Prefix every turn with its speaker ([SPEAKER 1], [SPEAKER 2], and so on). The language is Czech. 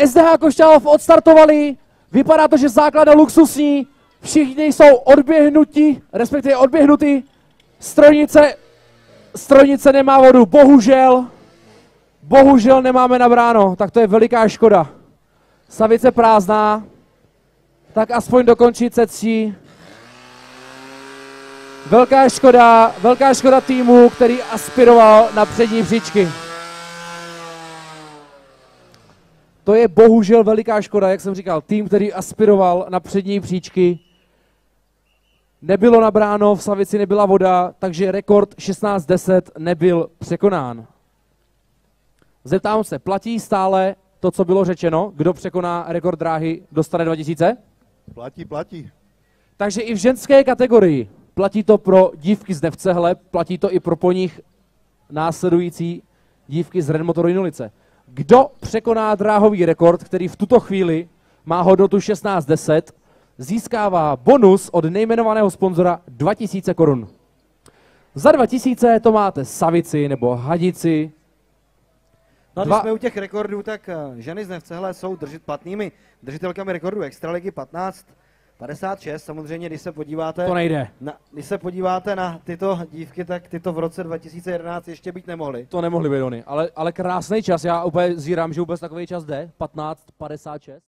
[SPEAKER 1] SDH Košťálov odstartovali, vypadá to, že základ je luxusní, všichni jsou odběhnuti, respektive odběhnuti, strojnice, strojnice nemá vodu, bohužel, bohužel nemáme na bráno, tak to je veliká škoda. Savice prázdná, tak aspoň dokončit se tří. Velká škoda, velká škoda týmu, který aspiroval na přední příčky. To je bohužel veliká škoda, jak jsem říkal. Tým, který aspiroval na přední příčky, nebylo nabráno, v Savici nebyla voda, takže rekord 16-10 nebyl překonán. Zeptám se, platí stále to, co bylo řečeno? Kdo překoná rekord dráhy, dostane 2000?
[SPEAKER 2] Platí, platí.
[SPEAKER 1] Takže i v ženské kategorii platí to pro dívky z Nevcehle, platí to i pro po nich následující dívky z Red Motoru Jinulice. Kdo překoná dráhový rekord, který v tuto chvíli má hodnotu 16.10, získává bonus od nejmenovaného sponzora 2000 korun. Za 2000 to máte Savici nebo Hadici.
[SPEAKER 3] No a když
[SPEAKER 1] Dva-
[SPEAKER 3] jsme u těch rekordů, tak eh, ženy z Nevcehle jsou držit platnými držitelkami rekordu Extraligy 15 56. Samozřejmě, když se podíváte
[SPEAKER 1] To nejde.
[SPEAKER 3] na, když se podíváte na tyto dívky, tak tyto v roce 2011 ještě být nemohly.
[SPEAKER 1] To nemohly být oni, ale, ale krásný čas. Já úplně zírám, že vůbec takový čas jde. 15.56.